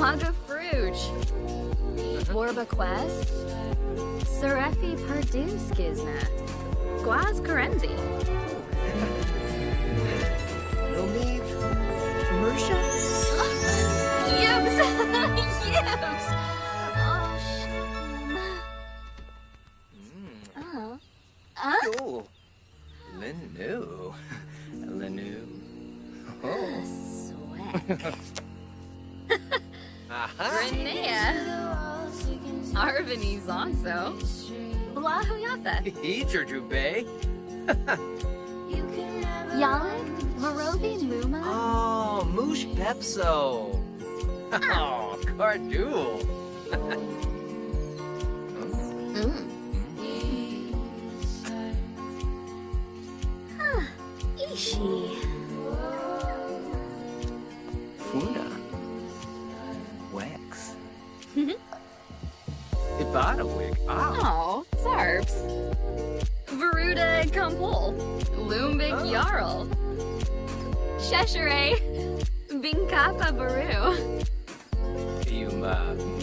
Wanda Fruge, mm-hmm. Warba Quest, Serefi Pardue Skizna, Guaz Karenzi. Nomi Mersha? Yibs! Yibs! up so? Oh, Cardool. mm. Huh, Ishi. Funa. Wax. Mm-hmm. Ibadawig. Ah. oh, Zarps. Veruda Kampul. Lumbig oh. Jarl. Cheshire. Kappa Baru. Uh,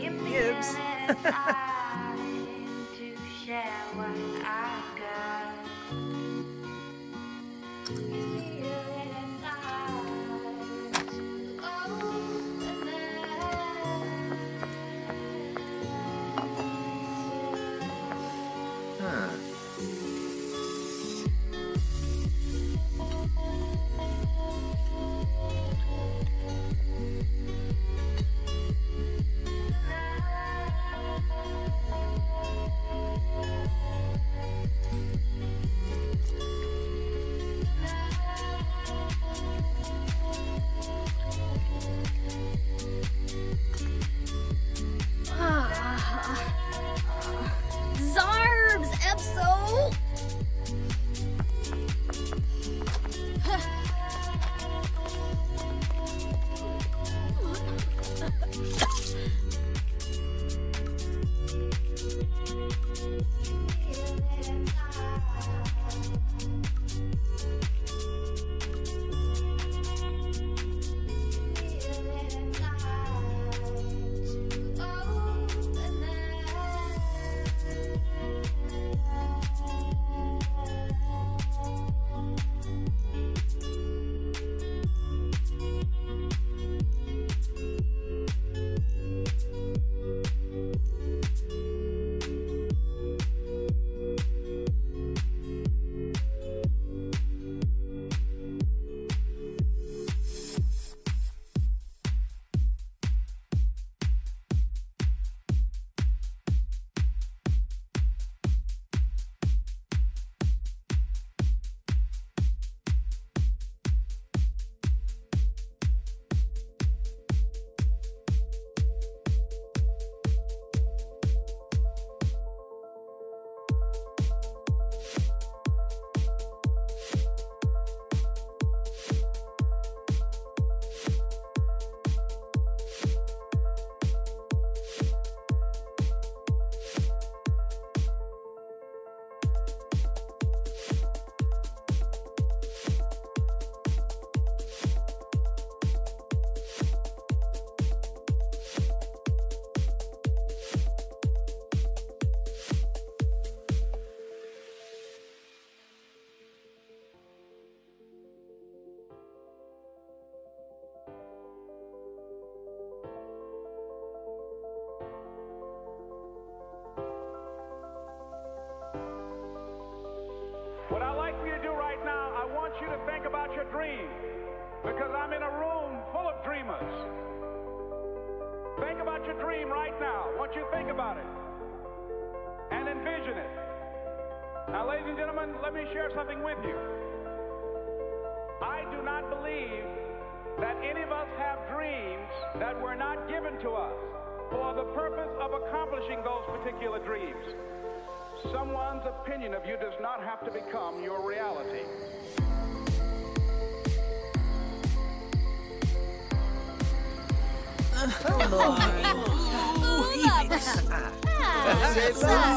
Gibbs. about your dream. Because I'm in a room full of dreamers. Think about your dream right now. Want you think about it. And envision it. Now, ladies and gentlemen, let me share something with you. I do not believe that any of us have dreams that were not given to us for the purpose of accomplishing those particular dreams. Someone's opinion of you does not have to become your reality. The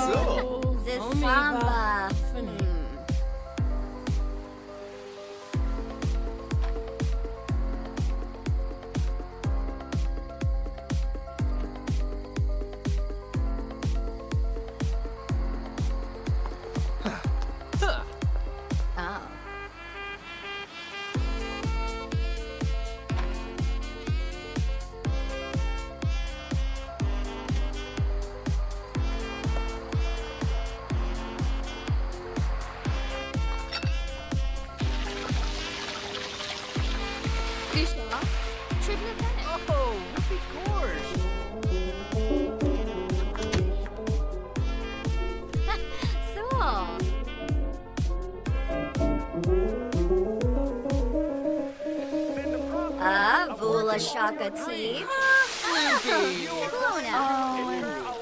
ah, Vula Shaka Teeps. Cyclona.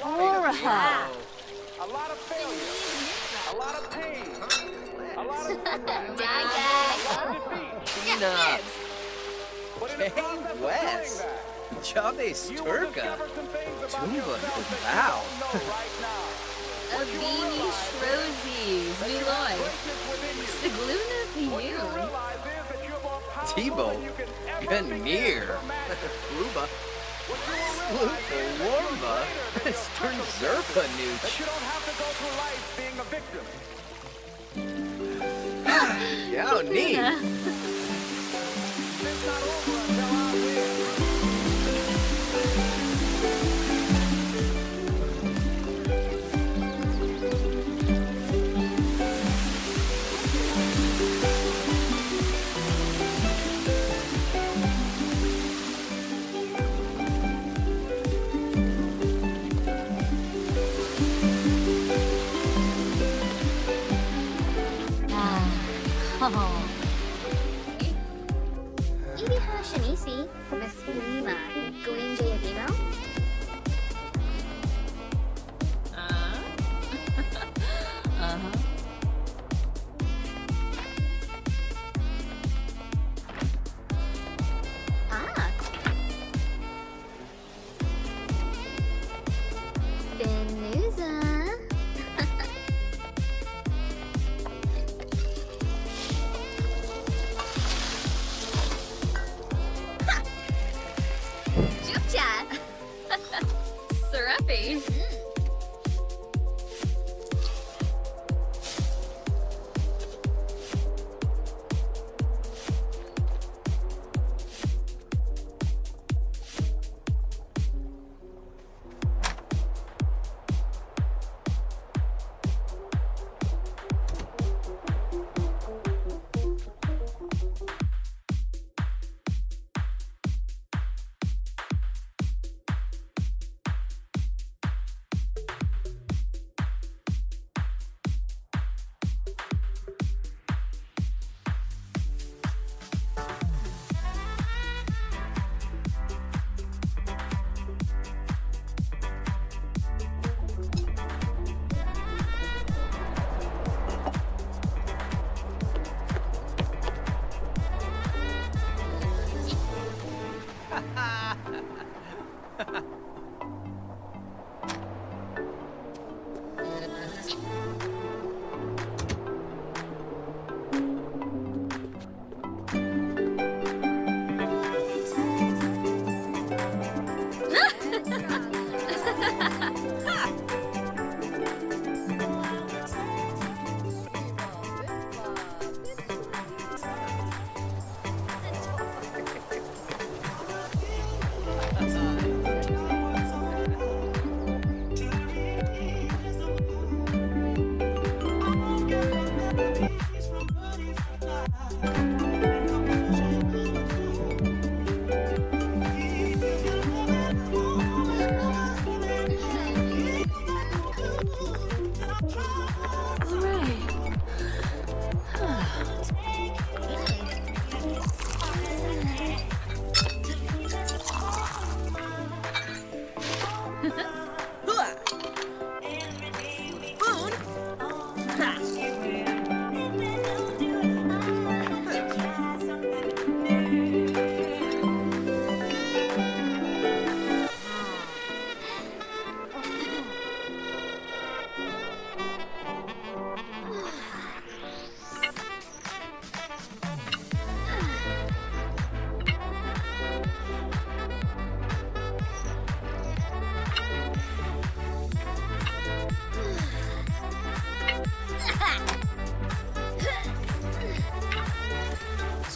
Aura. A lot of failure, a lot of pain, a lot of setbacks, Dag a Dag. lot of defeat. Tina. But in the Hey, process of Wes. doing that, Chave you will Sturka. discover some things about Tumba, wow. you don't right now. Abini Shrozis. Miloy. Greatness within you. Sigluna you Piyun. Tebow. than you can ever begin Ganir. to imagine. Luba. What you will realize is that you're Warma. greater than your Stern. Zerpa Nooch. you don't have to go through life being a victim. Yeah. Neat.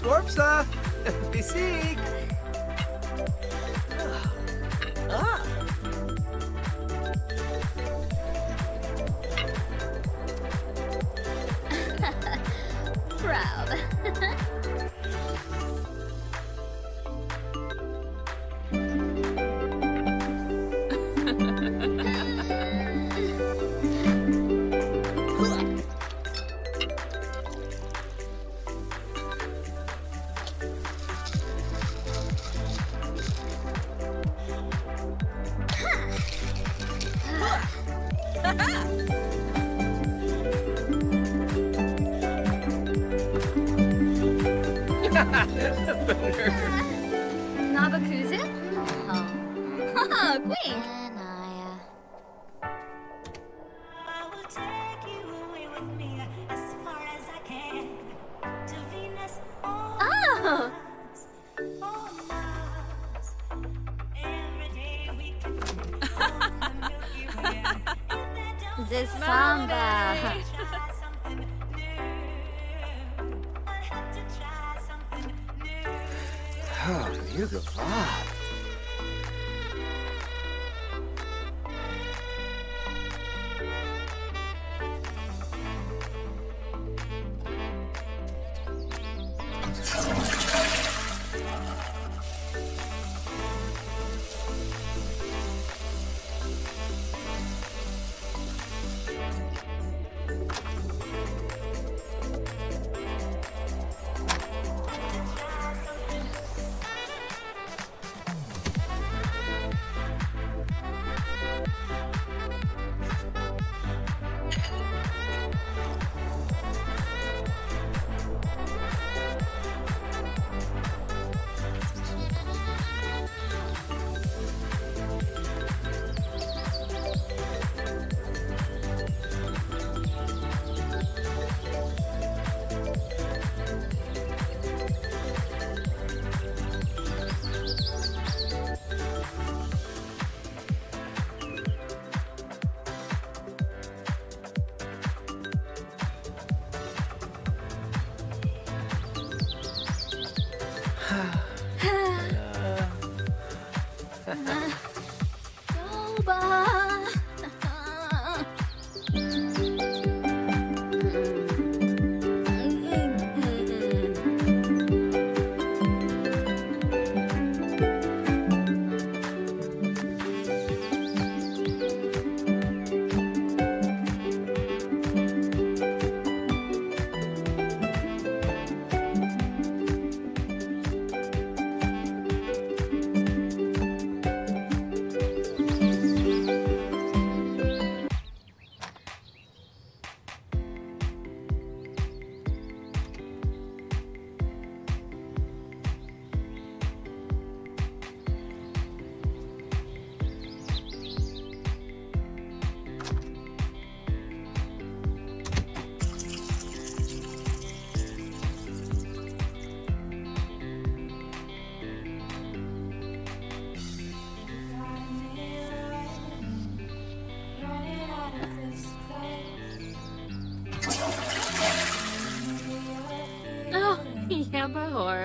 Swarpsa! Bisik! Nabakuzu?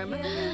Bahorm. I'm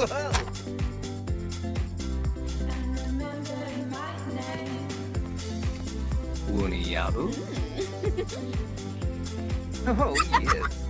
Whoa! And remember. Uniyabu? oh, yes.